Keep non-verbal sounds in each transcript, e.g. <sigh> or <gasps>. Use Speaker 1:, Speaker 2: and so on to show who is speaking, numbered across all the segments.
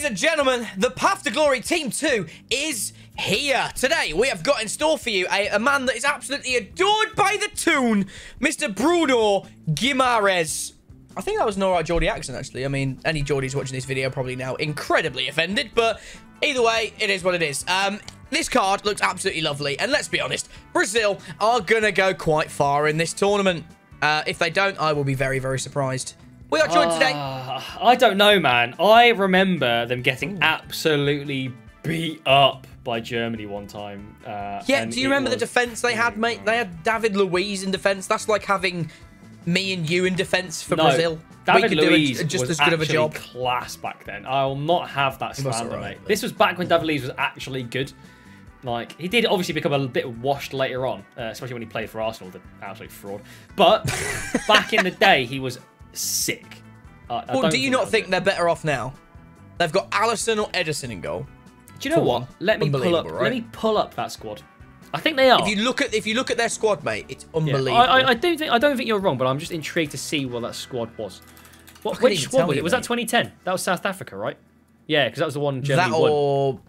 Speaker 1: Ladies and gentlemen, the Path to Glory Team 2 is here. Today, we have got in store for you a, a man that is absolutely adored by the toon, Mr. Bruno Guimaraes. I think that was an alright Geordie accent, actually. I mean, any Geordies watching this video probably now incredibly offended, but either way, it is what it is. Um, this card looks absolutely lovely, and let's be honest, Brazil are going to go quite far in this tournament. Uh, if they don't, I will be very, very surprised. We are joined today.
Speaker 2: Uh, I don't know, man. I remember them getting absolutely beat up by Germany one time. Uh,
Speaker 1: Yeah, do you remember the defense they had, mate? They had David Luiz in defense. That's like having me and you in defense for
Speaker 2: no,
Speaker 1: Brazil.
Speaker 2: David
Speaker 1: we could
Speaker 2: Luiz
Speaker 1: just
Speaker 2: was
Speaker 1: as good of a job.
Speaker 2: class back then. I will not have that slander,
Speaker 1: alright,
Speaker 2: mate.
Speaker 1: but-
Speaker 2: This was back when David Luiz was actually good. Like he did obviously become a bit washed later on, uh, especially when he played for Arsenal, the absolute fraud. But <laughs> back in the day, he was sick. Uh, I
Speaker 1: Well,
Speaker 2: don't
Speaker 1: you not think
Speaker 2: it.
Speaker 1: they're better off now? They've got Alisson or Ederson in goal.
Speaker 2: Do you know what? Let me pull up.
Speaker 1: Right?
Speaker 2: Let me pull up that squad. I think they are.
Speaker 1: If you look at if you look at their squad, mate, it's
Speaker 2: Yeah,
Speaker 1: unbelievable.
Speaker 2: I, I, I don't think I don't think you're wrong, but I'm just intrigued to see what that squad was. What, which squad was it? Was that 2010? That was South Africa, right? Yeah, because that was the one Germany
Speaker 1: that
Speaker 2: won.
Speaker 1: or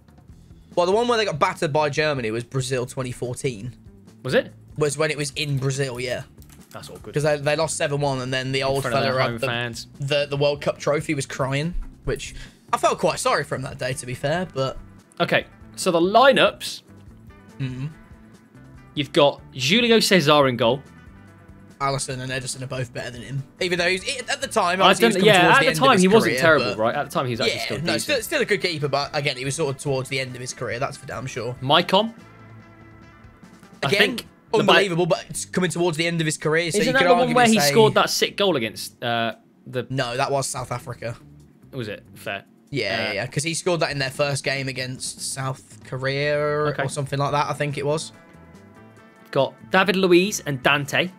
Speaker 1: well, the one where they got battered by Germany was Brazil 2014.
Speaker 2: Was it?
Speaker 1: Was when it was in Brazil, yeah,
Speaker 2: That's all good.
Speaker 1: because they, they lost seven one, and then the old
Speaker 2: front of
Speaker 1: fella
Speaker 2: home
Speaker 1: had the,
Speaker 2: fans.
Speaker 1: the the World Cup trophy was crying, which I felt quite sorry for him that day, to be fair. But
Speaker 2: Okay, so the lineups.
Speaker 1: Mm-hmm.
Speaker 2: You've got Julio Cesar in goal.
Speaker 1: Alisson and Ederson are both better than him, even though he's at the time.
Speaker 2: I
Speaker 1: obviously, he was
Speaker 2: don't, yeah,
Speaker 1: towards
Speaker 2: at the
Speaker 1: end of
Speaker 2: time
Speaker 1: his
Speaker 2: he wasn't terrible,
Speaker 1: but-
Speaker 2: right? At the time he was actually
Speaker 1: Yeah,
Speaker 2: still
Speaker 1: no,
Speaker 2: decent.
Speaker 1: still, still a good keeper, but again, he was sort of towards the end of his career. That's for damn sure.
Speaker 2: Maicon. I
Speaker 1: Again,
Speaker 2: think the ba-
Speaker 1: unbelievable, but it's coming towards the end of his career. So
Speaker 2: Isn't
Speaker 1: you
Speaker 2: that the one where he
Speaker 1: say-
Speaker 2: scored that sick goal against uh, the?
Speaker 1: No, that was South Africa.
Speaker 2: Was it fair?
Speaker 1: Yeah,
Speaker 2: Uh,
Speaker 1: yeah, yeah, because he scored that in their first game against South Korea
Speaker 2: Okay.
Speaker 1: or something like that. I think it was.
Speaker 2: Got David Luiz and Dante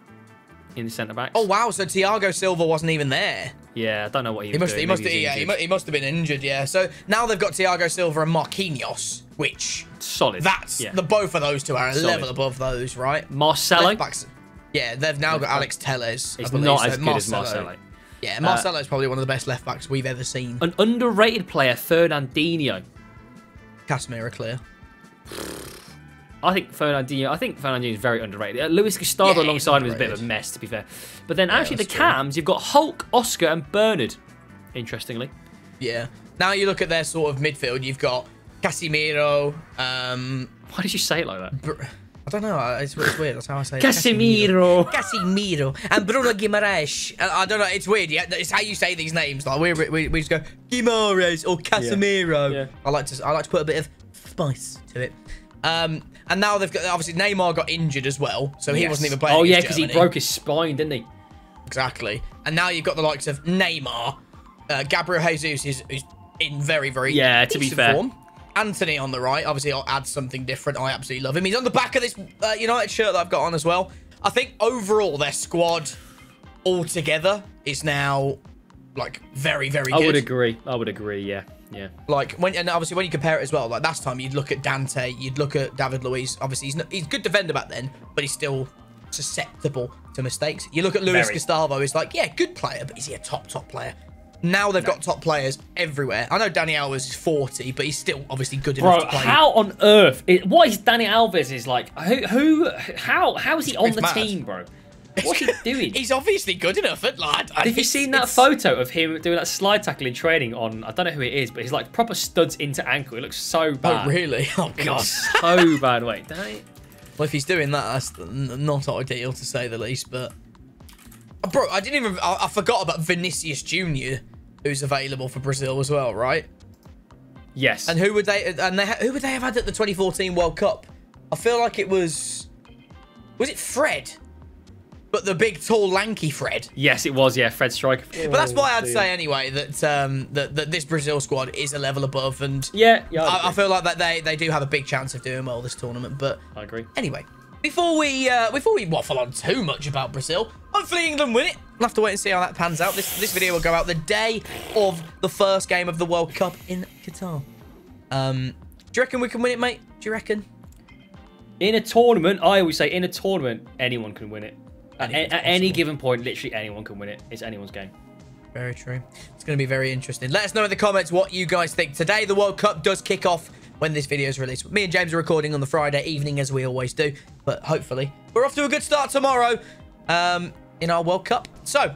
Speaker 2: in the centre backs.
Speaker 1: Oh wow! So Thiago Silva wasn't even there.
Speaker 2: Yeah, I don't know what he,
Speaker 1: He must,
Speaker 2: doing.
Speaker 1: he must,
Speaker 2: he's
Speaker 1: yeah, he,
Speaker 2: injured.
Speaker 1: mu- he must have been injured. Yeah. So now they've got Thiago Silva and Marquinhos, which
Speaker 2: solid.
Speaker 1: that's
Speaker 2: yeah.
Speaker 1: the both of those two are a level above those, right?
Speaker 2: Marcelo.
Speaker 1: Yeah, they've now got Alex
Speaker 2: Telles.
Speaker 1: Believe,
Speaker 2: not
Speaker 1: so
Speaker 2: as good as Marcelo.
Speaker 1: Yeah, uh, Marcelo is probably one of the best left backs we've ever seen.
Speaker 2: An underrated player, Fernandinho.
Speaker 1: Casemiro clear. <sighs> <laughs>
Speaker 2: I think Fernandinho. I think Fernandinho is very underrated. Uh, Luis Gustavo
Speaker 1: Yeah,
Speaker 2: alongside him is a bit of a mess, to be fair. But then actually, the
Speaker 1: that's true.
Speaker 2: cams you've got Hulk, Oscar, and Bernard. Interestingly,
Speaker 1: Yeah. Now you look at their sort of midfield. You've got Casemiro. Um,
Speaker 2: why did you say it like that?
Speaker 1: Br- I don't know. uh, It's, it's weird. That's how I say it.
Speaker 2: Casemiro.
Speaker 1: Casemiro and Bruno Guimaraes. I, I don't know. It's weird. Yeah, it's how you say these names. Like we we, we just go Guimaraes or Casemiro.
Speaker 2: Yeah.
Speaker 1: I like to I like to put a bit of spice to it. Um, and now they've got obviously Neymar got injured as well, so he
Speaker 2: Yes.
Speaker 1: wasn't even playing.
Speaker 2: Oh yeah, because he broke his spine, didn't he?
Speaker 1: exactly. And now you've got the likes of Neymar, uh, Gabriel Jesus is, is in very very
Speaker 2: Yeah, to be fair.
Speaker 1: form. Antony on the right, obviously, I'll add something different. I absolutely love him. He's on the back of this uh, United shirt that I've got on as well. I think overall their squad altogether is now like very very
Speaker 2: I
Speaker 1: good.
Speaker 2: would agree. I would agree. Yeah, yeah.
Speaker 1: Like when and obviously when you compare it as well, like last time you'd look at Dante, you'd look at David Luiz. Obviously he's not, he's good defender back then, but he's still susceptible to mistakes. You look at Luis
Speaker 2: Very.
Speaker 1: Gustavo, he's like yeah, good player, but is he a top top player? Now they've got top players everywhere. I know Dani Alves is 40, but he's still obviously good enough
Speaker 2: Bro,
Speaker 1: to play.
Speaker 2: how on earth? Is, what is Dani Alves is like? Who? Who? How? How is he on
Speaker 1: It's
Speaker 2: the
Speaker 1: mad.
Speaker 2: team, bro? What's he doing?
Speaker 1: He's obviously good enough at lad.
Speaker 2: Have you seen that photo of him doing that slide tackle in training on? I don't know who it is, but he's like proper studs into ankle. It looks so bad. <laughs>
Speaker 1: Oh really? Oh god.
Speaker 2: so bad. Wait, Danny.
Speaker 1: Well, if he's doing that, that's not ideal to say the least. But Uh, bro, I didn't even. I, I forgot about Vinicius Junior, who's available for Brazil as well, right?
Speaker 2: Yes.
Speaker 1: And who would they? And they, who would they have had at the 2014 World Cup? I feel like it was. Was it Fred? But the big, tall, lanky Fred.
Speaker 2: yes, it was. Yeah, Fred Striker.
Speaker 1: But that's why I'd say anyway that um that, that this Brazil squad is a level above, and
Speaker 2: Yeah, yeah. I,
Speaker 1: I, I feel like that they they do have a big chance of doing well this tournament. But
Speaker 2: I agree.
Speaker 1: Anyway, before we uh, before we waffle on too much about Brazil, hopefully England win it. We'll have to wait and see how that pans out. This this video will go out the day of the first game of the World Cup in Qatar. Um, do you reckon we can win it, mate? Do you reckon?
Speaker 2: In a tournament, I always say in a tournament, anyone can win it. At,
Speaker 1: Anything's
Speaker 2: at any given point, literally anyone can win it. It's anyone's game.
Speaker 1: Very true. It's going to be very interesting. Let us know in the comments what you guys think. Today, the World Cup does kick off when this video is released. Me and James are recording on the Friday evening, as we always do. But hopefully, we're off to a good start tomorrow um, in our World Cup. So,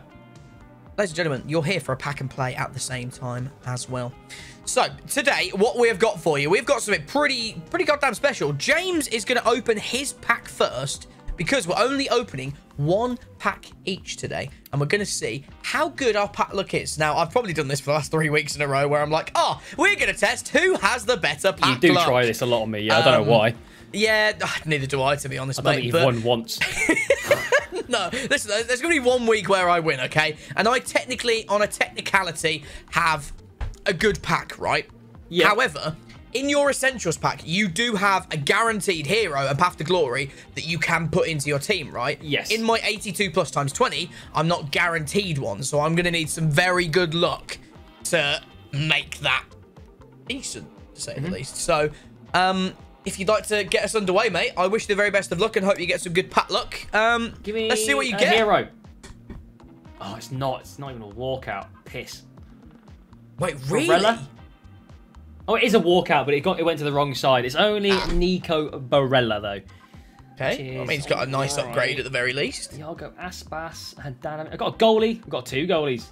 Speaker 1: ladies and gentlemen, you're here for a pack and play at the same time as well. So, today, what we have got for you, we've got something pretty, pretty goddamn special. James is going to open his pack first because we're only opening one pack each today and we're going to see how good our pack look is. Now, I've probably done this for the last three weeks in a row where I'm like, oh, we're going to test who has the better pack
Speaker 2: You do
Speaker 1: luck.
Speaker 2: try this a lot on me. Yeah, I don't know
Speaker 1: Um,
Speaker 2: why.
Speaker 1: Yeah, <sighs> neither do I, to be honest,
Speaker 2: I don't
Speaker 1: mate.
Speaker 2: think you've
Speaker 1: but-
Speaker 2: won once. <laughs>
Speaker 1: no, listen, there's- there's going to be one week where I win, okay? And I technically, on a technicality, have a good pack, right?
Speaker 2: Yeah.
Speaker 1: However, in your Essentials pack, you do have a guaranteed hero, a Path to Glory, that you can put into your team, right?
Speaker 2: Yes.
Speaker 1: In my 82 plus times 20, I'm not guaranteed one, so I'm going to need some very good luck to make that decent, to say
Speaker 2: Mm-hmm.
Speaker 1: the least. So, um, if you'd like to get us underway, mate, I wish you the very best of luck and hope you get some good pat luck. Um,
Speaker 2: Give me
Speaker 1: let's see what you get.
Speaker 2: hero. Oh, it's not. It's not even a walkout. Piss.
Speaker 1: Wait, really?
Speaker 2: Barella? Oh, it is a walkout, but it got it went to the wrong side. It's only
Speaker 1: Ah.
Speaker 2: Nico Barella though.
Speaker 1: Okay. I mean, it's got a nice
Speaker 2: Alright.
Speaker 1: upgrade at the very least.
Speaker 2: Iago Aspas and Dan. I've got a goalie. I've got two goalies.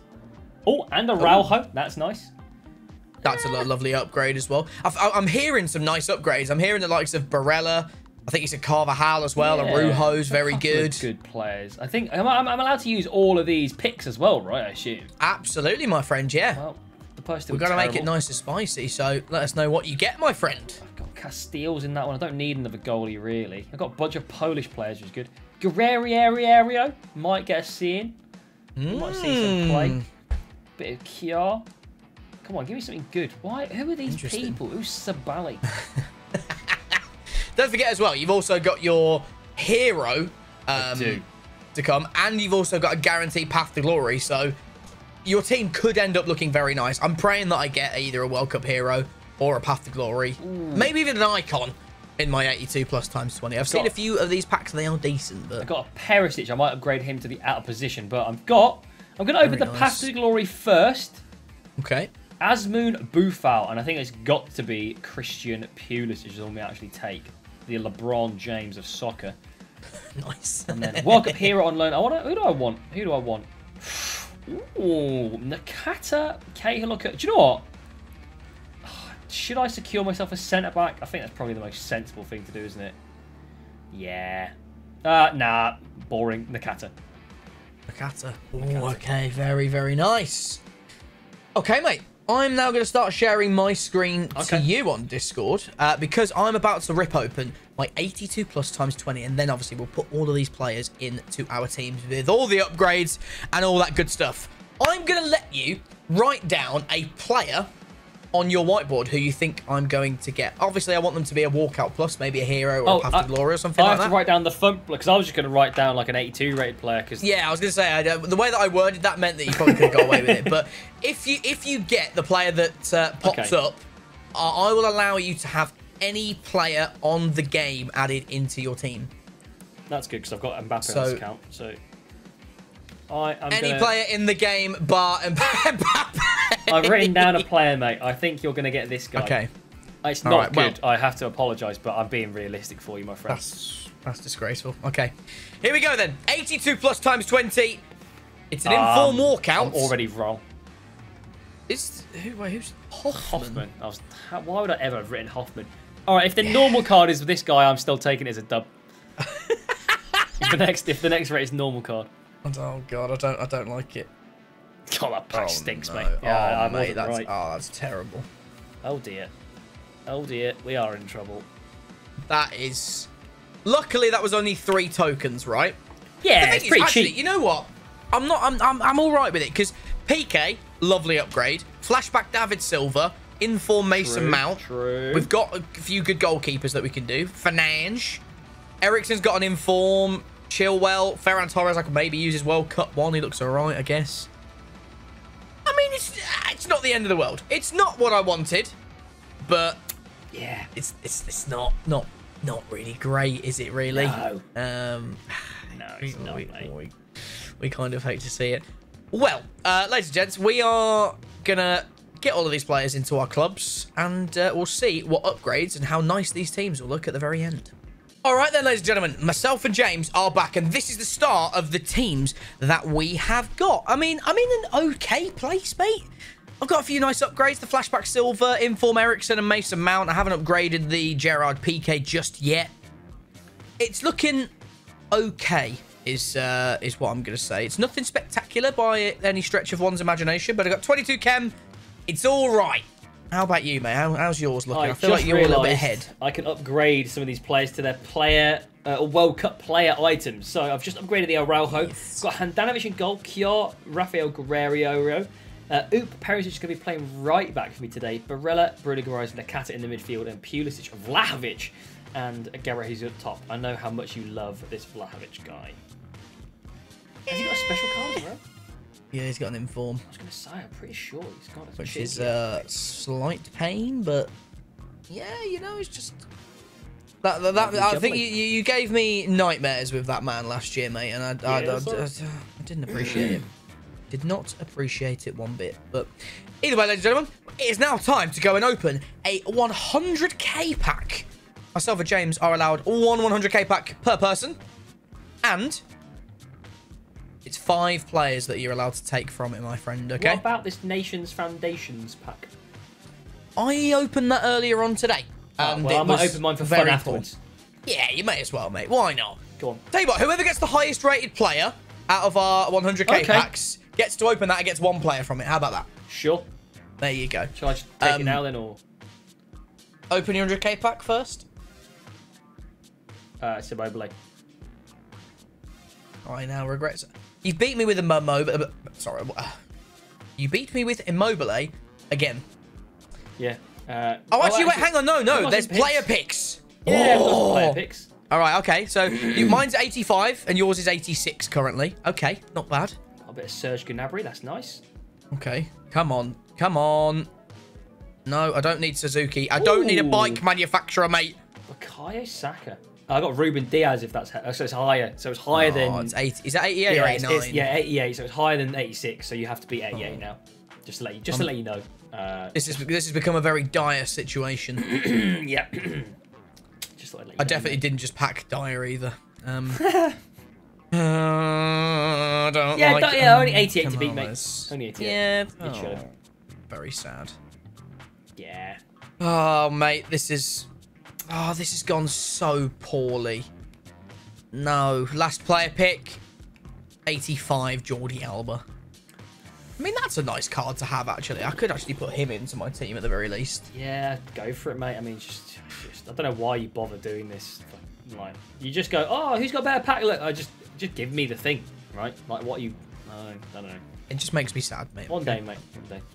Speaker 2: Oh, and a Rauho. That's nice.
Speaker 1: That's a lovely upgrade as well. I- I'm hearing some nice upgrades. I'm hearing the likes of Barella. I think he's a Carvajal as well.
Speaker 2: Yeah,
Speaker 1: And Rujo's very good.
Speaker 2: Good players. I think I'm, I'm, I'm allowed to use all of these picks as well, right? I assume.
Speaker 1: Absolutely, my friend. Yeah.
Speaker 2: Well,
Speaker 1: We've got to make it nice and spicy. So let us know what you get, my friend.
Speaker 2: I've got Casteels in that one. I don't need another goalie really. I've got a bunch of Polish players, which is good. Guerreiro might get a in. We might see some play.
Speaker 1: Mm.
Speaker 2: Bit of Kjær. Come on, give me something good. Why? Who are these people? Who's Sabali? <laughs> <laughs>
Speaker 1: Don't forget as well, you've also got your hero um, to come, and you've also got a guaranteed path to glory. So your team could end up looking very nice. I'm praying that I get either a World Cup hero or a path to glory, maybe even an icon in my 82 plus times 20. I've seen a few of these packs and they are decent, But...
Speaker 2: I've got a Perisic. I might upgrade him to the out of position, but I've got. I'm going to open
Speaker 1: Very
Speaker 2: the
Speaker 1: nice.
Speaker 2: Path to Glory first.
Speaker 1: okay.
Speaker 2: Asmoon Bufal, and I think it's got to be Christian Pulisic is the one we actually take. The LeBron James of soccer. <laughs>
Speaker 1: Nice.
Speaker 2: And then World Cup hero on loan. I want. Who do I want? Who do I want? <sighs> <sighs> <sighs> Ooh, Nakata Cahill. Do you know what? Should I secure myself a centre back? I think that's probably the most sensible thing to do, isn't it? Yeah. Uh, nah. Boring. Nakata.
Speaker 1: Nakata. Ooh, okay, very, very nice. Okay, mate. I'm now going to start sharing my screen to you on Discord uh, because I'm about to rip open my 82 plus times 20 and then obviously we'll put all of these players into our teams with all the upgrades and all that good stuff. I'm going to let you write down a player on your whiteboard who you think I'm going to get. Obviously, I want them to be a walkout plus, maybe a hero or
Speaker 2: Oh,
Speaker 1: a path
Speaker 2: I-
Speaker 1: to glory or something
Speaker 2: I
Speaker 1: like
Speaker 2: have
Speaker 1: that.
Speaker 2: to write down the front because I was just going to write down like an 82 rated player because
Speaker 1: Yeah, I was gonna say I, the way that I worded that meant that you probably could have got away with it. <laughs> But if you if you get the player that uh, pops
Speaker 2: Okay.
Speaker 1: up, uh, I will allow you to have any player on the game added into your team.
Speaker 2: that's good because I've got Mbappe
Speaker 1: So-
Speaker 2: on this account. So I am
Speaker 1: Any
Speaker 2: gonna,
Speaker 1: player in the game, bar and <laughs>
Speaker 2: I've written down a player, mate. I think you're going to get this guy.
Speaker 1: Okay,
Speaker 2: It's
Speaker 1: All
Speaker 2: not
Speaker 1: right, well-
Speaker 2: good. I have to apologise, but I'm being realistic for you, my friend.
Speaker 1: that's that's disgraceful. Okay, here we go then. 82 plus times 20. It's an
Speaker 2: Um,
Speaker 1: inform walkout.
Speaker 2: I'm already wrong.
Speaker 1: Is who? Wait, who's Hoffman?
Speaker 2: Hoffman. I was. How, why would I ever have written Hoffman? All right, if the normal card is this guy, I'm still taking it as a dub. <laughs> if the next, if the next rate is normal card,
Speaker 1: Oh god, I don't I don't like it.
Speaker 2: God, that pack
Speaker 1: Oh,
Speaker 2: stinks,
Speaker 1: no.
Speaker 2: mate. Yeah,
Speaker 1: oh,
Speaker 2: I
Speaker 1: mate,
Speaker 2: wasn't
Speaker 1: that's
Speaker 2: right.
Speaker 1: oh, that's terrible.
Speaker 2: Oh dear. Oh dear, we are in trouble.
Speaker 1: That is. Luckily, that was only three tokens, right?
Speaker 2: Yeah, it's
Speaker 1: is,
Speaker 2: pretty
Speaker 1: actually,
Speaker 2: cheap.
Speaker 1: You know what? I'm not. I'm. I'm, I'm all right with it because Piqué, lovely upgrade. Flashback David Silva, inform Mason
Speaker 2: True,
Speaker 1: Mount.
Speaker 2: true.
Speaker 1: We've got a few good goalkeepers that we can do. Fernange, Eriksen's got an inform. Chilwell, Ferran Torres. I could maybe use his World Cup one. He looks alright, I guess. I mean, it's it's not the end of the world. It's not what I wanted, but
Speaker 2: yeah.
Speaker 1: it's it's it's not not not really great, is it? Really?
Speaker 2: No.
Speaker 1: Um, <sighs>
Speaker 2: No, it's not,
Speaker 1: we,
Speaker 2: mate.
Speaker 1: we, we kind of hate to see it. Well, uh, ladies and gents, we are going to get all of these players into our clubs and uh, we'll see what upgrades and how nice these teams will look at the very end. All right then, ladies and gentlemen, myself and James are back, and this is the start of the teams that we have got. I mean, I'm in an okay place, mate. I've got a few nice upgrades. The Flashback Silva, Inform Eriksen, and Mason Mount. I haven't upgraded the Gerard Piqué just yet. It's looking okay, is uh, is what I'm going to say. It's nothing spectacular by any stretch of one's imagination, but I got 22 chem. It's all right. How about you, mate? How, how's yours looking? I, I feel like you're a little bit ahead.
Speaker 2: I can upgrade some of these players to their player uh, World Cup player items. So I've just upgraded the Araujo. Yes. Got Handanovic in goal, Kjær, Rafael Guerreiro. Uh, Oop Perisic is going to be playing right back for me today. Barella, Bruno Guimaraes, Nakata in the midfield, and Pulisic, Vlahovic, and Aguero who's up top. I know how much you love this Vlahovic guy. Has he got a special card as well?
Speaker 1: Yeah, he's got an inform.
Speaker 2: I was going to say, I'm pretty sure he's got
Speaker 1: a Which is a uh, slight pain, but yeah, you know, it's just... That, that, that I think you, you gave me nightmares with that man last year, mate, and I, I, I, I, I didn't appreciate it. <clears throat> Did not appreciate it one bit. But either way, ladies and gentlemen, it is now time to go and open a 100k pack. Myself and James are allowed one 100k pack per person. And it's five players that you're allowed to take from it, my friend, okay?
Speaker 2: What about this Nations Foundations pack?
Speaker 1: I opened that earlier on today.
Speaker 2: Oh, well, I might open mine for fun afterwards.
Speaker 1: Yeah, you may as well, mate. Why not?
Speaker 2: Go on.
Speaker 1: Tell you what, whoever gets the highest rated player out of our 100k okay. packs gets to open that and gets one player from it. How about that?
Speaker 2: Sure.
Speaker 1: There you go.
Speaker 2: Shall I just take um, it now then, or?
Speaker 1: Open your 100k pack first.
Speaker 2: Uh, Immobile.
Speaker 1: I now regret it. You beat me with a Immobile. Uh, sorry. Uh, you beat me with Immobile eh? again.
Speaker 2: Yeah. Uh,
Speaker 1: oh, actually, wait, hang on. No, no. There's picks. player picks.
Speaker 2: Yeah, oh. player picks.
Speaker 1: All right, okay. So you, mine's 85 and yours is 86 currently. Okay, not bad.
Speaker 2: A bit of Serge Gnabry. That's nice.
Speaker 1: Okay. Come on. Come on. No, I don't need Suzuki. I don't need a bike manufacturer, mate.
Speaker 2: Bukayo Saka. I got Ruben Dias if that's so it's higher. So it's higher oh, than
Speaker 1: it's 80. Is that 88 yeah, or 89?
Speaker 2: It's, it's, yeah, 88. So it's higher than 86. So you have to be 88 oh. now. Just to let you just um, to let you know. Uh,
Speaker 1: this is this has become a very dire situation. <clears throat>
Speaker 2: yeah. <clears throat>
Speaker 1: just I know, definitely didn't just pack dire either. Um, <laughs> uh, don't
Speaker 2: yeah,
Speaker 1: like,
Speaker 2: yeah, um, only 88 to beat, mate. Only 88.
Speaker 1: Yeah. Oh, very sad.
Speaker 2: Yeah.
Speaker 1: Oh, mate, this is Oh, this has gone so poorly. No. Last player pick. 85, Jordi Alba. I mean, that's a nice card to have, actually. I could actually put him into my team at the very least.
Speaker 2: Yeah, go for it, mate. I mean, just, just I don't know why you bother doing this. Like, you just go, oh, who's got a better pack? Look, I just, just give me the thing, right? Like, what you, I don't, I don't know.
Speaker 1: It just makes me sad, mate.
Speaker 2: One day, mate. One day. <sighs>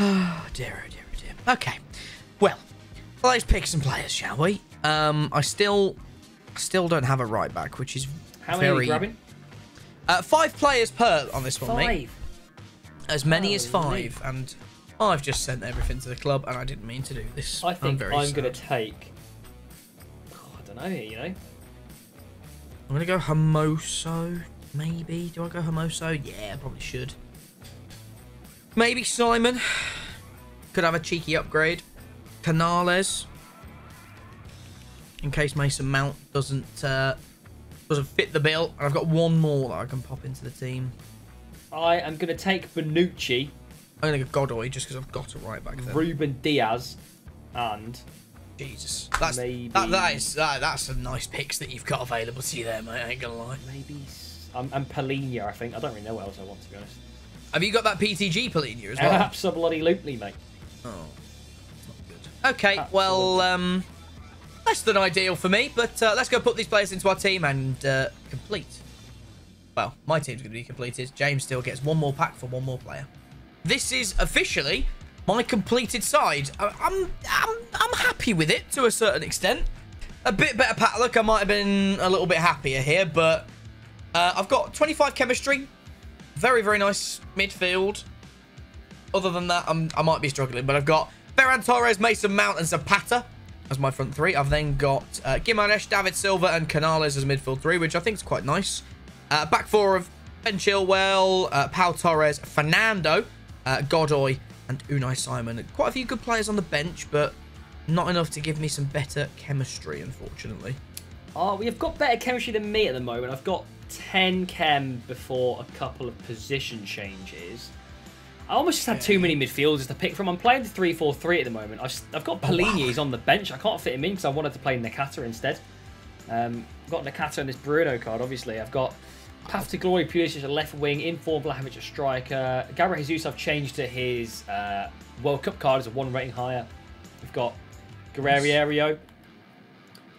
Speaker 1: Oh, dear, oh, dear, oh, dear. Okay. Well, well, let's pick some players, shall we? Um, I still, still don't have a right back, which is
Speaker 2: How
Speaker 1: very...
Speaker 2: many are you grabbing?
Speaker 1: Uh, five players per on this one,
Speaker 2: five.
Speaker 1: mate. As many as five, and I've just sent everything to the club, and I didn't mean to do this.
Speaker 2: I think
Speaker 1: I'm,
Speaker 2: I'm going to take... Oh, I don't know, here, you know. I'm
Speaker 1: going to go Hermoso, maybe. Do I go Hermoso? Yeah, I probably should. Maybe Simon. <sighs> Could have a cheeky upgrade. Canales. In case Mason Mount doesn't uh, doesn't fit the bill. And I've got one more that I can pop into the team.
Speaker 2: I am going to take Bonucci.
Speaker 1: I'm going to go Godoy just because I've got it right back there.
Speaker 2: Ruben Dias and...
Speaker 1: Jesus. That's, maybe... that, that is, that, that's some nice picks that you've got available to you there, mate. I ain't going to lie.
Speaker 2: Maybe... I'm, I'm I think. I don't really know what else I want, to be honest.
Speaker 1: Have you got that PTG Palhinha as well? <laughs>
Speaker 2: Absolutely, mate.
Speaker 1: Oh. Okay, Absolutely. well, um, less than ideal for me, but uh, let's go put these players into our team and uh, complete. Well, my team's going to be completed. James still gets one more pack for one more player. This is officially my completed side. I'm, I'm, I'm happy with it to a certain extent. A bit better pat look. I might have been a little bit happier here, but uh, I've got 25 chemistry. Very, very nice midfield. Other than that, I'm, I might be struggling, but I've got Ferran Torres, Mason Mount, and Zapata as my front three. I've then got uh, Gimaresh, David Silva, and Canales as midfield three, which I think is quite nice. Uh, back four of Ben Chilwell, uh, Pau Torres, Fernando, uh, Godoy, and Unai Simon. Quite a few good players on the bench, but not enough to give me some better chemistry, unfortunately.
Speaker 2: Oh, we have got better chemistry than me at the moment. I've got 10 chem before a couple of position changes. I almost just had too many midfielders to pick from. I'm playing the 3-4-3 at the moment. I've, got
Speaker 1: Palhinha,
Speaker 2: he's on the bench. I can't fit him in because I wanted to play Nakata instead. Um, I've got Nakata and this Bruno card, obviously. I've got Path to Glory, Pulisic a left wing, Inform Vlahovic a striker. Gabriel Jesus I've changed to his uh, World Cup card as a one rating higher. We've got Guerreiro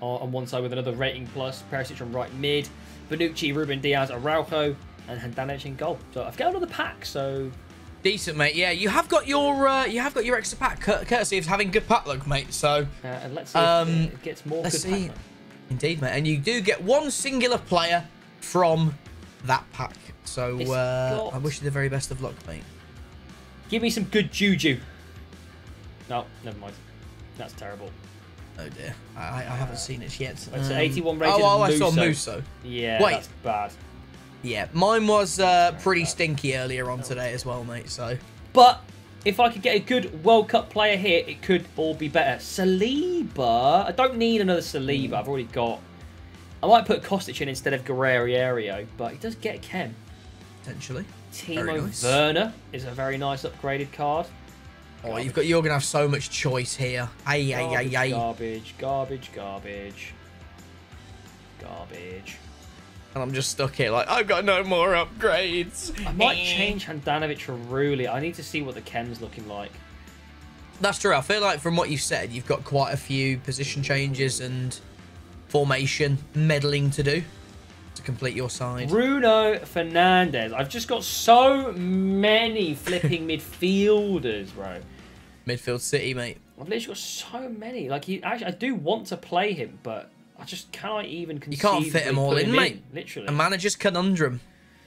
Speaker 2: on on one side with another rating plus. Perisic on right mid. Bonucci, Ruben Dias, Araujo, and Handanovic in goal. So I've got another pack, so
Speaker 1: Decent, mate. Yeah, you have got your uh, you have got your extra pack, cur- courtesy of having good pack luck, mate. So,
Speaker 2: uh, and let's see if
Speaker 1: Um,
Speaker 2: it gets more
Speaker 1: let's
Speaker 2: good pack
Speaker 1: see.
Speaker 2: luck.
Speaker 1: indeed, mate, and you do get one singular player from that pack. So, uh, I wish you the very best of luck, mate.
Speaker 2: Give me some good juju. No, never mind. That's terrible.
Speaker 1: Oh dear, I, I haven't seen it yet.
Speaker 2: It's
Speaker 1: Um,
Speaker 2: 81 rated
Speaker 1: Oh, oh I saw
Speaker 2: Muso.
Speaker 1: Muso.
Speaker 2: Yeah,
Speaker 1: Wait.
Speaker 2: that's bad.
Speaker 1: Yeah, mine was uh, pretty stinky earlier on today as well, mate. So,
Speaker 2: But if I could get a good World Cup player here, it could all be better. Saliba. I don't need another Saliba. I've already got. I might put Kostic in instead of Guerreiro, but he does get Chem.
Speaker 1: potentially.
Speaker 2: Timo
Speaker 1: nice.
Speaker 2: Werner is a very nice upgraded card.
Speaker 1: Oh, you've got you're gonna have so much choice here. Ay, ay, ay,
Speaker 2: Garbage,
Speaker 1: ay.
Speaker 2: garbage, garbage, garbage, garbage.
Speaker 1: And I'm just stuck here, like I've got no more upgrades.
Speaker 2: I might
Speaker 1: Eh.
Speaker 2: change Handanovic for Rulli. I need to see what the Ken's looking like.
Speaker 1: That's true. I feel like from what you've said, you've got quite a few position changes and formation meddling to do to complete your side.
Speaker 2: Bruno Fernandes. I've just got so many flipping <laughs> midfielders, bro.
Speaker 1: Midfield City, mate.
Speaker 2: I've literally got so many. Like, he actually, I do want to play him, but I just cannot even
Speaker 1: You can't fit them all in,
Speaker 2: him
Speaker 1: mate.
Speaker 2: Literally.
Speaker 1: A manager's conundrum.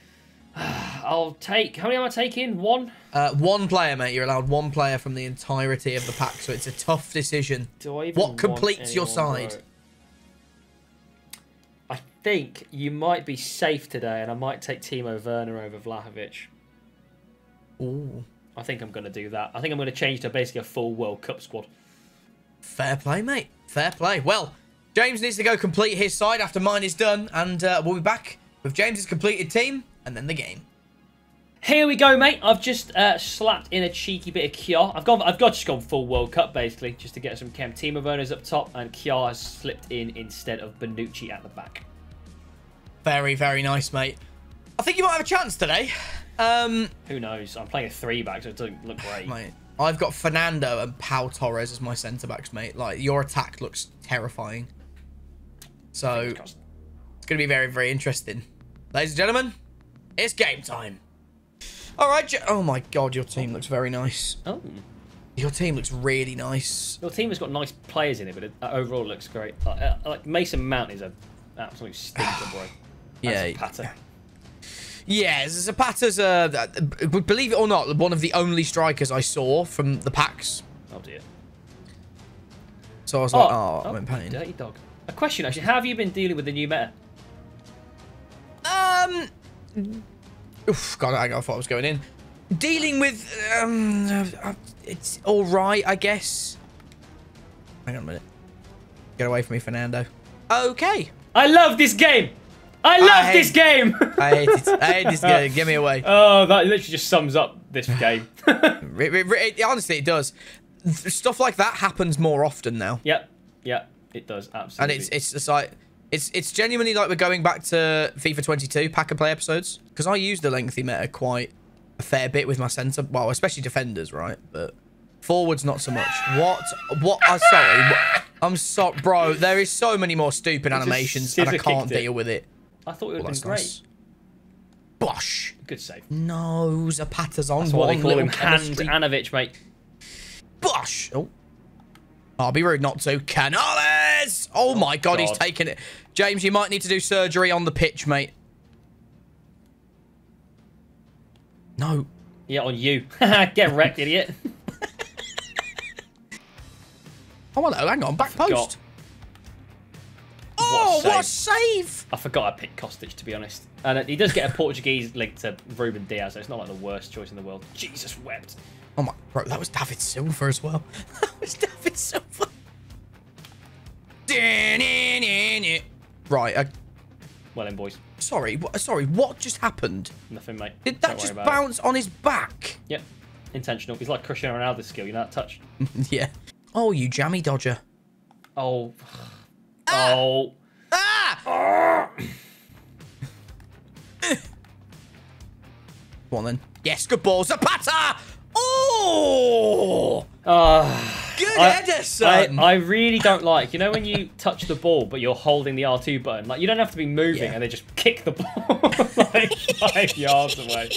Speaker 1: <sighs>
Speaker 2: I'll take. How many am I taking? One.
Speaker 1: Uh, one player, mate. You're allowed one player from the entirety of the pack, so it's a tough decision.
Speaker 2: Do I even
Speaker 1: What completes your side?
Speaker 2: bro? I think you might be safe today, and I might take Timo Werner over Vlahovic.
Speaker 1: Ooh,
Speaker 2: I think I'm going to do that. I think I'm going to change to basically a full World Cup squad.
Speaker 1: fair play, mate. Fair play. Well, James needs to go complete his side after mine is done, and uh, we'll be back with James's completed team and then the game.
Speaker 2: Here we go, mate. I've just uh, slapped in a cheeky bit of Kjær. I've gone. I've got just gone full World Cup basically, just to get some Chem. Timo Werner's up top, and Kjær has slipped in instead of Bonucci at the back.
Speaker 1: Very, very nice, mate. I think you might have a chance today. Um,
Speaker 2: Who knows? I'm playing a three back, so it doesn't look great. <laughs>
Speaker 1: mate, I've got Fernando and Pau Torres as my centre backs, mate. Like your attack looks terrifying. So it's going to be very, very interesting. Ladies and gentlemen, it's game time. All right. Oh my God, your team looks very nice.
Speaker 2: Oh,
Speaker 1: Your team looks really nice.
Speaker 2: your team has got nice players in it, but it, uh, overall looks great. Like, uh, like Mason Mount is an absolute stinker, bro.
Speaker 1: Yeah. <sighs>
Speaker 2: That's a patter.
Speaker 1: Yeah, Zapata's, uh, uh, believe it or not, one of the only strikers I saw from the packs.
Speaker 2: Oh dear.
Speaker 1: So I was like, oh, I'm in pain.
Speaker 2: dirty dog. A question actually: How have you been dealing with the new meta?
Speaker 1: Um, oof, God, I thought I was going in. Dealing with, um, uh, it's all right, I guess. Hang on a minute. Get away from me, Fernando. Okay.
Speaker 2: I love this game. I love
Speaker 1: I
Speaker 2: this game.
Speaker 1: I hate it. I hate this game. Get me <laughs> away.
Speaker 2: oh, that literally just sums up this <laughs> game.
Speaker 1: It- it- it- honestly, it does. Stuff like that happens more often now.
Speaker 2: yep, yep, it does absolutely.
Speaker 1: And it's it's just like it's it's genuinely like we're going back to FIFA 22 pack and play episodes because I use the lengthy meta quite a fair bit with my centre, well, especially defenders, right? But forwards not so much. What? What? I'm sorry. What- I'm sorry, bro. There is so many more stupid animations, and I can't
Speaker 2: kicked it.
Speaker 1: deal with it.
Speaker 2: I thought it would
Speaker 1: Well,
Speaker 2: have been great.
Speaker 1: nice. Bosh.
Speaker 2: Good save.
Speaker 1: No, Zapata's on
Speaker 2: That's
Speaker 1: one
Speaker 2: what they call him, Hand. Anovich, mate.
Speaker 1: Bosh. Oh. I'll be rude not to. Canales! Oh, my god, he's taking it. James, you might need to do surgery on the pitch, mate. No.
Speaker 2: Yeah, on you. <laughs> Get wrecked, idiot. <laughs>
Speaker 1: Oh, hello, hang on. Back post. Oh, Oh,
Speaker 2: What a
Speaker 1: what a save!
Speaker 2: I forgot I picked Kostic, to be honest. And uh, he does get a Portuguese <laughs> link to Ruben Dias, so it's not like the worst choice in the world. Jesus wept.
Speaker 1: Oh my, bro, that was David Silva as well. that was David Silva. Right, uh,
Speaker 2: Well then, boys.
Speaker 1: sorry, sorry, what just happened?
Speaker 2: Nothing, mate.
Speaker 1: Did
Speaker 2: Don't
Speaker 1: that just bounce on his back?
Speaker 2: Yep. Intentional. He's like Cristiano Ronaldo's skill. You know that touch? <laughs>
Speaker 1: yeah. Oh, you jammy dodger.
Speaker 2: Oh. Oh.
Speaker 1: Ah! Come on then. Yes, good ball, Zapata! Oh!
Speaker 2: Ah.
Speaker 1: Good
Speaker 2: I,
Speaker 1: header,
Speaker 2: I! I really don't like, you know, when you touch the ball but you're holding the R2 button, like you don't have to be moving
Speaker 1: Yeah.
Speaker 2: and they just kick the ball <laughs> like five yards away.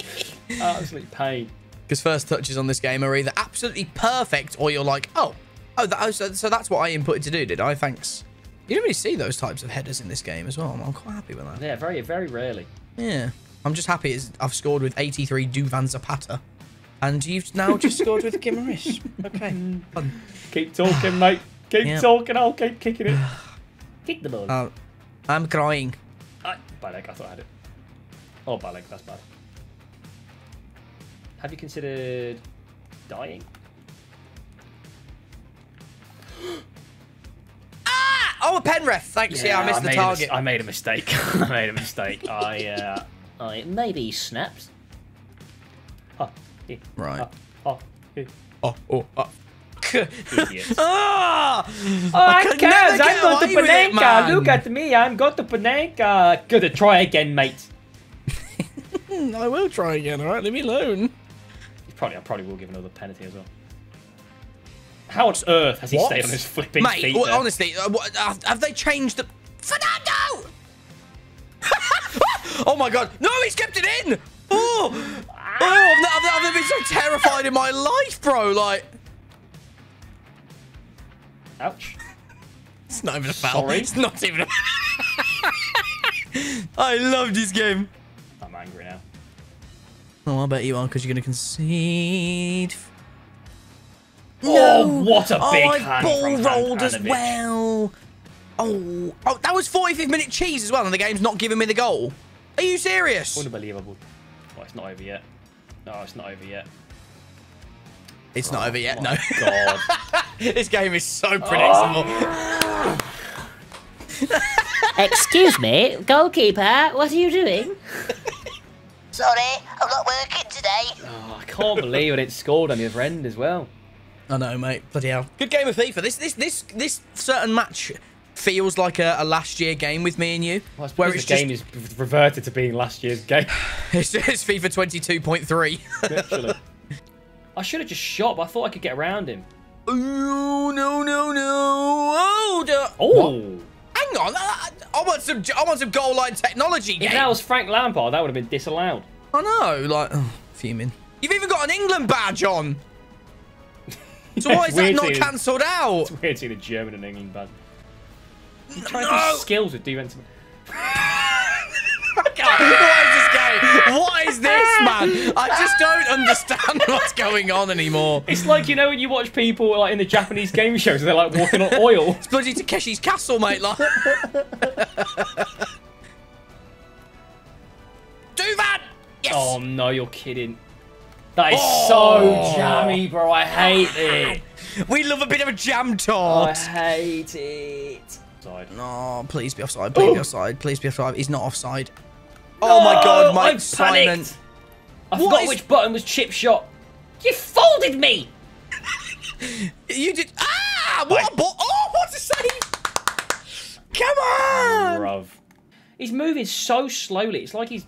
Speaker 2: Absolute pain.
Speaker 1: Because first touches on this game are either absolutely perfect or you're like, oh, oh, that, oh so, so that's what I inputted to do, did I? Thanks. You don't really see those types of headers in this game as well. I'm, I'm quite happy with that.
Speaker 2: Yeah, very, very rarely.
Speaker 1: Yeah. I'm just happy I've scored with 83 Duvan Zapata. And you've now just scored with Gimaris. Okay. <laughs> Fun.
Speaker 2: Keep talking, mate. Keep talking. I'll keep kicking it. <sighs> Kick the ball.
Speaker 1: Uh, I'm crying.
Speaker 2: Bad leg. I thought I had it. Oh, bad leg. That's bad. Have you considered dying? <gasps>
Speaker 1: Ah! Oh, a pen ref. Thanks. Yeah, I missed the
Speaker 2: made a
Speaker 1: target.
Speaker 2: I made a mistake. <laughs> I made a mistake. I, uh, I maybe snaps. Oh, eh,
Speaker 1: Right.
Speaker 2: Oh, oh, eh,
Speaker 1: Oh, oh, oh.
Speaker 2: idiot. <laughs>
Speaker 1: ah!
Speaker 2: Oh, I
Speaker 1: could
Speaker 2: can't. I'm going to
Speaker 1: away it.
Speaker 2: Look at me. I'm going to Panenka. To try again, mate. <laughs>
Speaker 1: I will try again, alright? Leave me alone.
Speaker 2: He's probably, I probably will give another penalty as well. How on earth has he
Speaker 1: What?
Speaker 2: stayed on his flipping
Speaker 1: Mate,
Speaker 2: feet?
Speaker 1: well, honestly, uh, what, have they changed the... Fernando! <laughs> oh my god. No, he's kept it in! Oh! Oh, I've, ne- I've, never been so terrified in my life, bro. Like,
Speaker 2: Ouch.
Speaker 1: it's not even a foul.
Speaker 2: Sorry?
Speaker 1: It's not even a... <laughs> I love this game.
Speaker 2: I'm angry now.
Speaker 1: Oh, I bet you are, because you're going to concede.
Speaker 2: Oh, what a
Speaker 1: Oh,
Speaker 2: big
Speaker 1: I
Speaker 2: hand
Speaker 1: ball
Speaker 2: from
Speaker 1: rolled as well. Oh, oh, that was 45th minute cheese as well, and the game's not giving me the goal. Are you serious?
Speaker 2: Unbelievable. Oh, it's not over yet. No, it's not over yet.
Speaker 1: It's not oh over yet.
Speaker 2: Oh
Speaker 1: No,
Speaker 2: God. <laughs>
Speaker 1: this game is so oh. predictable. <laughs>
Speaker 3: Excuse me, goalkeeper, what are you doing? <laughs>
Speaker 4: Sorry, I'm not working today.
Speaker 2: Oh, I can't believe I didn't scored on the other end as well.
Speaker 1: I know, mate. Bloody hell. Good game of FIFA. This, this, this, this certain match feels like a, a last year game with me and you,
Speaker 2: Well,
Speaker 1: where
Speaker 2: the game is reverted to being last year's game. <laughs>
Speaker 1: it's, it's FIFA 22.3.
Speaker 2: Literally. <laughs> I should have just shot, but I thought I could get around him.
Speaker 1: oh no no no! Oh.
Speaker 2: Oh!
Speaker 1: hang on. I, I want some. I want some goal line technology.
Speaker 2: If that was Frank Lampard, that would have been disallowed.
Speaker 1: I know, like, oh, fuming. You've even got an England badge on. <laughs> So why is that not cancelled out?
Speaker 2: It's weird seeing a German and England band. You trying to
Speaker 1: No.
Speaker 2: skills with defensive. <laughs>
Speaker 1: what is this game? What is this, man? I just don't understand <laughs> what's going on anymore.
Speaker 2: It's like you know when you watch people like in the Japanese game shows, they're like walking on oil. <laughs>
Speaker 1: It's bloody Takeshi's castle, mate. Like. Do that! Yes!
Speaker 2: Oh no, you're kidding. That is
Speaker 1: Oh.
Speaker 2: so jammy, bro. I hate it.
Speaker 1: We love a bit of a jam tart.
Speaker 2: I hate it. Side.
Speaker 1: No, please be offside. Please be offside. Please be offside. He's not offside. Oh my god,
Speaker 2: I
Speaker 1: Mike Simon.
Speaker 2: panicked. I
Speaker 1: What
Speaker 2: forgot
Speaker 1: is-
Speaker 2: which button was chip shot. You folded me. <laughs>
Speaker 1: You did. Ah! What a ball. Oh, what a save! Come on!
Speaker 2: Bruv. He's moving so slowly. It's like he's.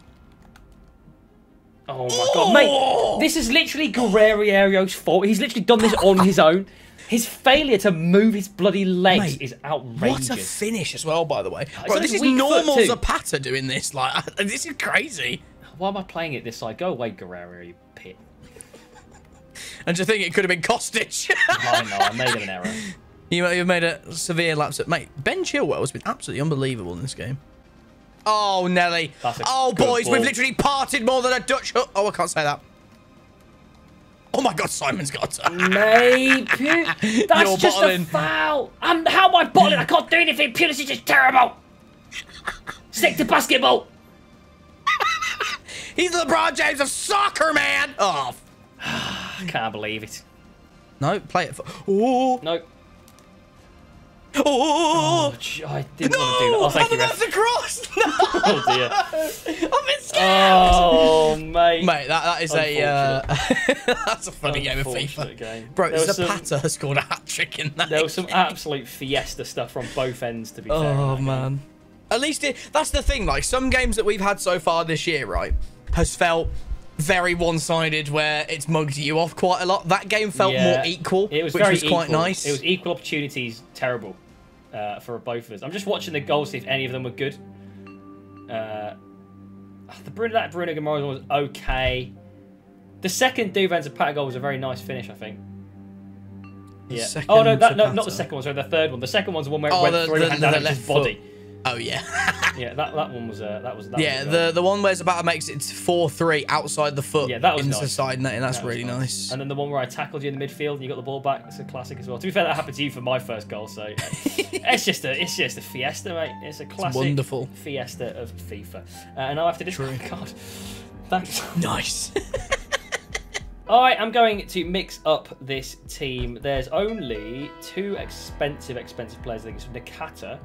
Speaker 2: Oh my god, mate! This is literally Guerreiro's fault. He's literally done this on his own. His failure to move his bloody legs
Speaker 1: Mate,
Speaker 2: is
Speaker 1: What
Speaker 2: outrageous.
Speaker 1: a finish as well, by the way. Bro, this is normal. Zapata doing this. Like, <laughs> this is crazy.
Speaker 2: Why am I playing it this side? Go away, Guerreiro, you pit. <laughs>
Speaker 1: And to think it could have been Kostic. <laughs>
Speaker 2: I know, I made an error.
Speaker 1: you, you've made a severe lapse. At, mate, Ben Chilwell has been absolutely unbelievable in this game. Oh, Nelly. Oh, boys,
Speaker 2: ball.
Speaker 1: we've literally parted more than a Dutch hook. Oh, I can't say that. Oh my God, Simon's got a
Speaker 2: Mate, Pu- that's
Speaker 1: You're
Speaker 2: just
Speaker 1: bottling.
Speaker 2: a foul. I'm, how am I bottling? I can't do anything. Pulisic is just terrible. Stick to basketball. <laughs>
Speaker 1: He's the LeBron James of soccer, man. Oh, <sighs>
Speaker 2: I can't believe it.
Speaker 1: no, play it for. Oh,
Speaker 2: No.
Speaker 1: oh,
Speaker 2: Oh, I didn't
Speaker 1: no!
Speaker 2: want to do that. Oh, thank
Speaker 1: I'm
Speaker 2: you,
Speaker 1: about
Speaker 2: ref.
Speaker 1: to cross. No,
Speaker 2: Oh dear. <laughs>
Speaker 1: I'm bit scared.
Speaker 2: Oh, mate.
Speaker 1: Mate, that, that is a uh, <laughs> that's a funny game of
Speaker 2: Unfortunate
Speaker 1: FIFA.
Speaker 2: game.
Speaker 1: Bro,
Speaker 2: There was some-
Speaker 1: Zapata scored a hat trick in that.
Speaker 2: There was some
Speaker 1: game.
Speaker 2: absolute fiesta stuff from both ends, to be fair.
Speaker 1: Oh
Speaker 2: that game.
Speaker 1: man. At least it, that's the thing. Like some games that we've had so far this year, right, has felt very one-sided, where it's mugged you off quite a lot. That game felt
Speaker 2: Yeah,
Speaker 1: more equal,
Speaker 2: It was
Speaker 1: which
Speaker 2: very
Speaker 1: was quite
Speaker 2: equal.
Speaker 1: nice.
Speaker 2: It was equal opportunities, terrible uh, for both of us. I'm just watching the goals, see if any of them were good. Uh, the Bruno, that Bruno Gamora was okay. The second Duvan Zapata goal was a very nice finish, I think.
Speaker 1: The
Speaker 2: Yeah. Oh no, that, no, not the second one. Sorry, the third one. The second one's the one where it
Speaker 1: Oh,
Speaker 2: went
Speaker 1: the-
Speaker 2: through
Speaker 1: the-
Speaker 2: and
Speaker 1: the
Speaker 2: his
Speaker 1: left foot. Oh yeah, <laughs>
Speaker 2: Yeah, that, that one was uh, that was that
Speaker 1: yeah.
Speaker 2: was
Speaker 1: The the one where Zapata makes it four three outside the foot.
Speaker 2: Yeah, that was
Speaker 1: into
Speaker 2: nice.
Speaker 1: side netting. That's
Speaker 2: That
Speaker 1: really nice.
Speaker 2: And then the one where I tackled you in the midfield and you got the ball back. It's a classic as well. To be fair, that happened to you for my first goal, so uh, <laughs> it's just a it's just a fiesta, mate. It's a classic
Speaker 1: wonderful.
Speaker 2: fiesta of FIFA. Uh, and now I have to
Speaker 1: True. <laughs>
Speaker 2: God, thanks.
Speaker 1: Nice.
Speaker 2: All right, I'm going to mix up this team. There's only two expensive, expensive players. I think it's Nakata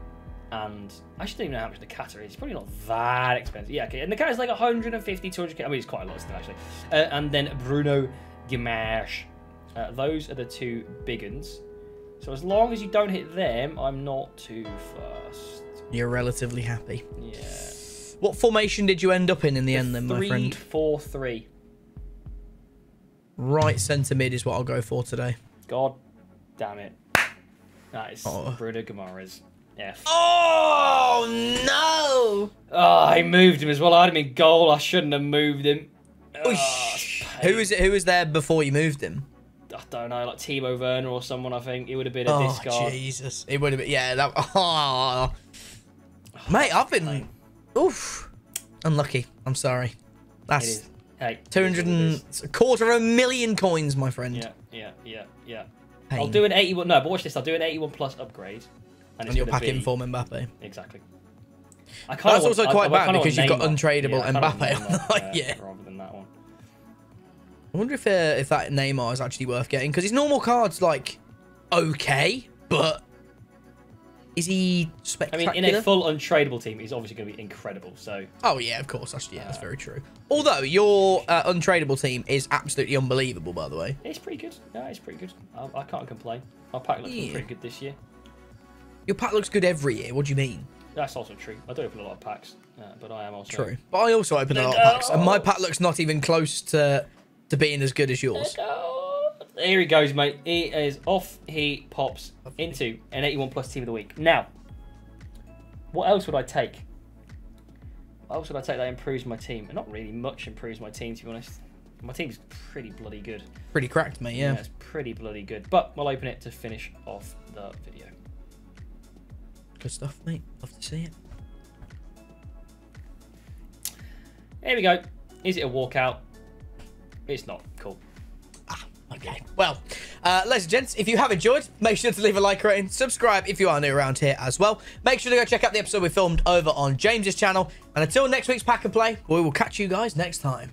Speaker 2: and I actually don't even know how much the Nakata is. It's probably not that expensive. Yeah, okay. And the Qatar is like 150, 200k. I mean, it's quite a lot of still, actually. Uh, and then Bruno Guimaraes. Uh, those are the two big uns. So as long as you don't hit them, I'm not too fast.
Speaker 1: You're relatively happy.
Speaker 2: Yeah.
Speaker 1: What formation did you end up in in the end, then, my friend?
Speaker 2: four, three.
Speaker 1: Right centre mid is what I'll go for today.
Speaker 2: God damn it. That is
Speaker 1: Oh.
Speaker 2: Bruno Guimaraes. F.
Speaker 1: Oh no!
Speaker 2: Oh, I moved him as well. I had him in goal. I shouldn't have moved him. Oh,
Speaker 1: Who was it? Who was there before you moved him?
Speaker 2: I don't know, like Timo Werner or someone. I think it would have been a
Speaker 1: Oh
Speaker 2: discard.
Speaker 1: Jesus! It would have been yeah. That <laughs> oh. mate, I've been oof unlucky. I'm sorry. That's.
Speaker 2: Hey,
Speaker 1: two hundred and a quarter of a million coins, my friend.
Speaker 2: Yeah, yeah, yeah, yeah.
Speaker 1: Pain.
Speaker 2: I'll do an 81. No, but watch this. I'll do an 81 plus upgrade. And,
Speaker 1: and
Speaker 2: it's
Speaker 1: you're
Speaker 2: gonna
Speaker 1: packing
Speaker 2: be-
Speaker 1: for Mbappe.
Speaker 2: Exactly. I kinda
Speaker 1: That's
Speaker 2: want-
Speaker 1: also
Speaker 2: I-
Speaker 1: quite
Speaker 2: I
Speaker 1: bad
Speaker 2: kinda
Speaker 1: because you've got
Speaker 2: Neymar.
Speaker 1: untradeable
Speaker 2: Yeah, I kinda want
Speaker 1: Mbappe on
Speaker 2: Neymar, <laughs>
Speaker 1: the-
Speaker 2: uh,
Speaker 1: yeah.
Speaker 2: Rather than that one.
Speaker 1: I wonder if uh, if that Neymar is actually worth getting because his normal cards like okay, but is he spectacular?
Speaker 2: I mean, in a full untradeable team, he's obviously going to be incredible. So
Speaker 1: Oh yeah, of course. That's yeah, that's very true. Although your uh, untradeable team is absolutely unbelievable, by the way.
Speaker 2: it's pretty good. Yeah, it's pretty good. I, I can't complain. Our pack looks
Speaker 1: Yeah.
Speaker 2: pretty good this year.
Speaker 1: Your pack looks good every year. What do you mean?
Speaker 2: That's also true. I do open a lot of packs, uh, but I am also
Speaker 1: True. But I also open a lot of packs, and my pack looks not even close to to being as good as yours.
Speaker 2: Here he goes, mate. He is off. He pops into an 81 plus team of the week. Now, what else would I take? What else would I take that improves my team? Not really much improves my team, to be honest. My team's pretty bloody good.
Speaker 1: Pretty cracked, mate. Yeah.
Speaker 2: it's pretty bloody good. But we'll open it to finish off the video.
Speaker 1: Good stuff, mate. Love to see it.
Speaker 2: Here we go. Is it a walkout? It's not. Cool.
Speaker 1: Okay. Well, uh, ladies and gents, if you have enjoyed, make sure to leave a like rating, subscribe if you are new around here as well. Make sure to go check out the episode we filmed over on James's channel. And until next week's Pack and Play, we will catch you guys next time.